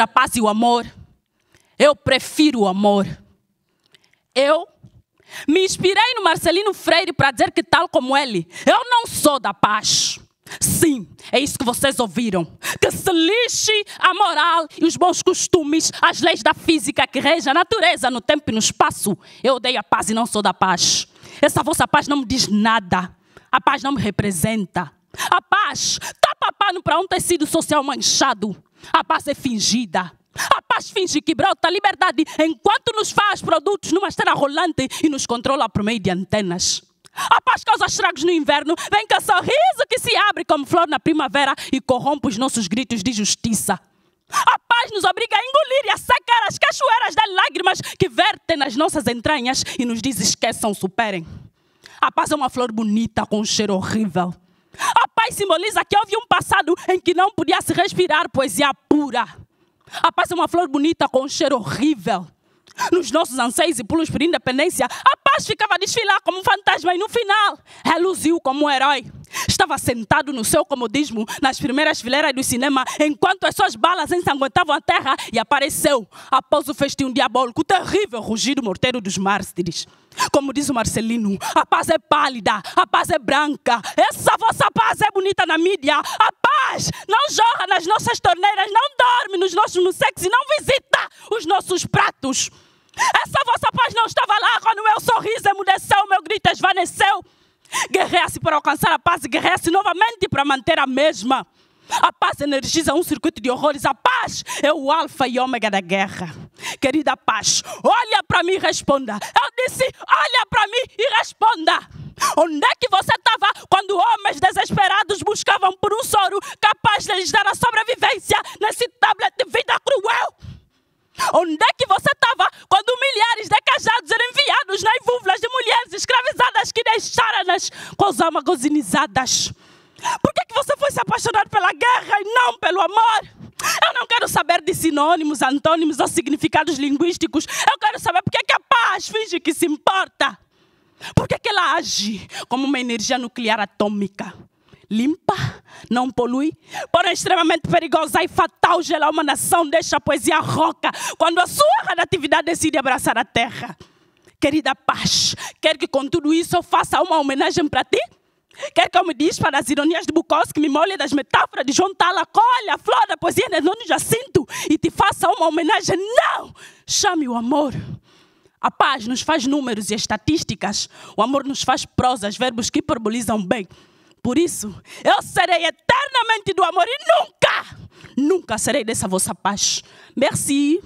entre a paz e o amor, eu prefiro o amor. Eu me inspirei no Marcelino Freire para dizer que, tal como ele, eu não sou da paz. Sim, é isso que vocês ouviram. Que se lixe a moral e os bons costumes, as leis da física que regem a natureza no tempo e no espaço. Eu odeio a paz e não sou da paz. Essa vossa paz não me diz nada. A paz não me representa. A paz tapa pano para um tecido social manchado. A paz é fingida. A paz finge que brota a liberdade enquanto nos faz produtos numa esteira rolante e nos controla por meio de antenas. A paz causa estragos no inverno, vem com sorriso que se abre como flor na primavera e corrompe os nossos gritos de justiça. A paz nos obriga a engolir e a secar as cachoeiras de lágrimas que vertem nas nossas entranhas e nos diz esqueçam, superem. A paz é uma flor bonita com um cheiro horrível. Paz simboliza que houve um passado em que não podia se respirar poesia pura. A paz é uma flor bonita com um cheiro horrível. Nos nossos anseios e pulos por independência, a paz ficava a desfilar como um fantasma e no final reluziu como um herói. Estava sentado no seu comodismo nas primeiras fileiras do cinema enquanto as suas balas ensanguentavam a terra e apareceu, após o festim diabólico, o terrível rugido morteiro dos mártires. Como diz o Marcelino, a paz é pálida, a paz é branca. Essa vossa paz é bonita na mídia. A paz não jorra nas nossas torneiras, não dorme nos nossos musex e não visita os nossos pratos. Essa vossa paz não estava lá quando o meu sorriso emudeceu, o meu grito esvaneceu. Guerreia-se para alcançar a paz e guerreia-se novamente para manter a mesma. A paz energiza um circuito de horrores. A paz é o alfa e ômega da guerra. Querida paz, olha para mim e responda. Eu disse, olha para mim e responda. Onde é que você estava quando homens desesperados buscavam por um soro capaz de lhes dar a sobrevivência nesse tablet de vida cruel? Onde é que você estava quando milhares de cajados eram enviados nas vúvulas de mulheres escravizadas que deixaram-nas com as almas gozinizadas? Por que, que você foi se apaixonar pela guerra e não pelo amor? Eu não quero saber de sinônimos, antônimos ou significados linguísticos. Eu quero saber por que, que a paz finge que se importa. Por que, que ela age como uma energia nuclear atômica? Limpa, não polui, porém extremamente perigosa e fatal gelar uma nação, deixa a poesia roca quando a sua radioatividade decide abraçar a terra. Querida paz, quer que com tudo isso eu faça uma homenagem para ti? Quer que eu me dispa das ironias de Bukowski, me molhe das metáforas de João Tala, colhe a flor da poesia de Nuno Jacinto e te faça uma homenagem? Não! Chame o amor. A paz nos faz números e estatísticas. O amor nos faz prosas, verbos que hiperbolizam bem. Por isso, eu serei eternamente do amor e nunca, nunca serei dessa vossa paz. Merci.